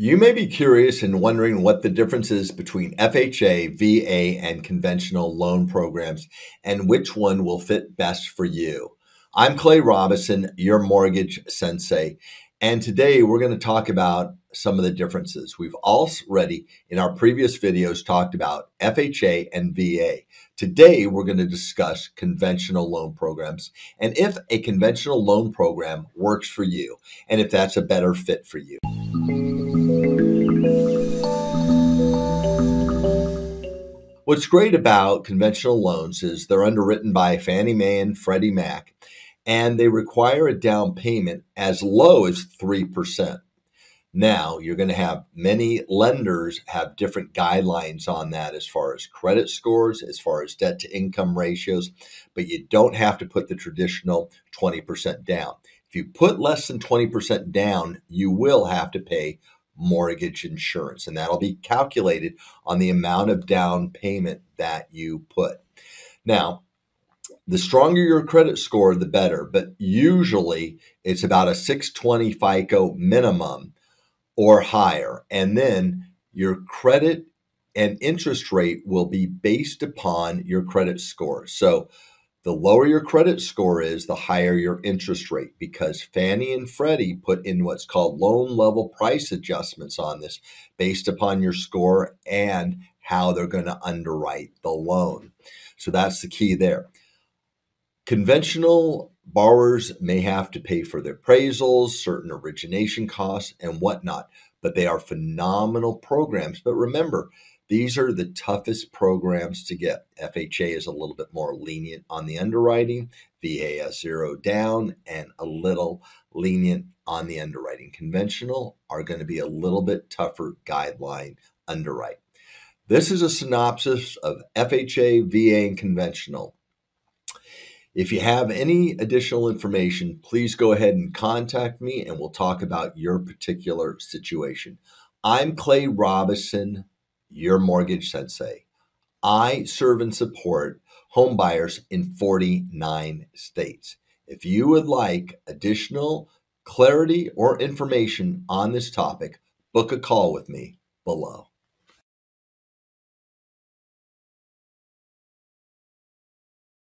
You may be curious and wondering what the difference is between FHA, VA, and conventional loan programs and which one will fit best for you. I'm Clay Robison, your mortgage sensei, and today we're going to talk about some of the differences. We've already, in our previous videos, talked about FHA and VA. Today we're going to discuss conventional loan programs and if a conventional loan program works for you and if that's a better fit for you. What's great about conventional loans is they're underwritten by Fannie Mae and Freddie Mac, and they require a down payment as low as 3%. Now, you're going to have many lenders have different guidelines on that as far as credit scores, as far as debt to income ratios, but you don't have to put the traditional 20% down. If you put less than 20% down, you will have to pay mortgage insurance, and that'll be calculated on the amount of down payment that you put. Now, the stronger your credit score, the better, but usually it's about a 620 FICO minimum or higher. And then your credit and interest rate will be based upon your credit score. So the lower your credit score is, the higher your interest rate because Fannie and Freddie put in what's called loan level price adjustments on this based upon your score and how they're going to underwrite the loan. So that's the key there. Conventional borrowers may have to pay for their appraisals, certain origination costs, and whatnot, but they are phenomenal programs. But remember, these are the toughest programs to get. FHA is a little bit more lenient on the underwriting, VA has zero down, and a little lenient on the underwriting. Conventional are going to be a little bit tougher guideline underwrite. This is a synopsis of FHA, VA, and conventional. If you have any additional information, please go ahead and contact me and we'll talk about your particular situation. I'm Clay Robison your mortgage sensei. I serve and support home buyers in 49 states. If you would like additional clarity or information on this topic, book a call with me below.